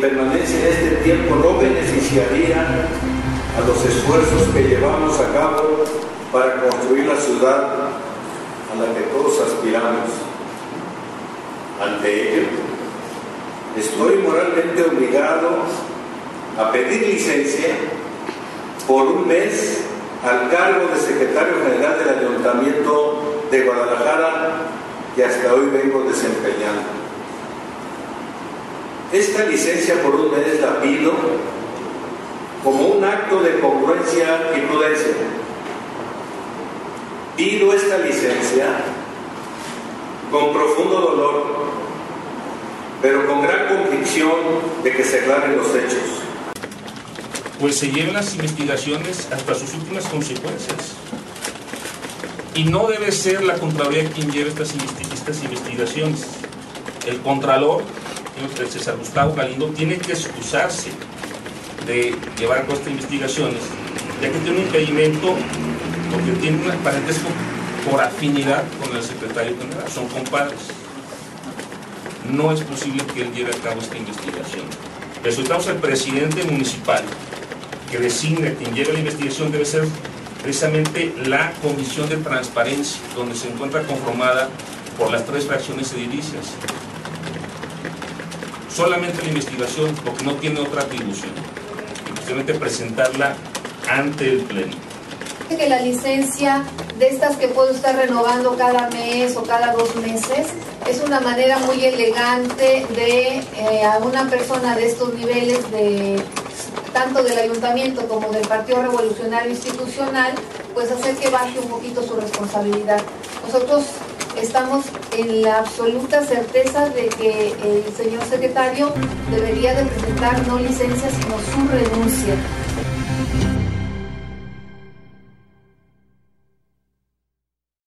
Permanencia en este tiempo no beneficiaría a los esfuerzos que llevamos a cabo para construir la ciudad a la que todos aspiramos. Ante ello, estoy moralmente obligado a pedir licencia por un mes al cargo de secretario general del Ayuntamiento de Guadalajara que hasta hoy vengo desempeñando. Esta licencia por un mes la pido como un acto de congruencia y prudencia. Pido esta licencia con profundo dolor, pero con gran convicción de que se aclaren los hechos. Pues se lleven las investigaciones hasta sus últimas consecuencias. Y no debe ser la Contraloría quien lleve estas, estas investigaciones. El Contralor el César Gustavo Galindo tiene que excusarse de llevar a cabo estas investigaciones, ya que tiene un impedimento, porque tiene un parentesco por afinidad con el secretario general, son compadres. No es posible que él lleve a cabo esta investigación. Resultamos el presidente municipal que designa quien lleve la investigación debe ser precisamente la Comisión de Transparencia, donde se encuentra conformada por las tres fracciones edilicias solamente la investigación porque no tiene otra atribución, simplemente presentarla ante el Pleno. Que la licencia de estas que puedo estar renovando cada mes o cada dos meses es una manera muy elegante de eh, a una persona de estos niveles de tanto del ayuntamiento como del Partido Revolucionario Institucional, pues hacer que baje un poquito su responsabilidad. Nosotros estamos en la absoluta certeza de que el señor secretario debería de presentar no licencia, sino su renuncia.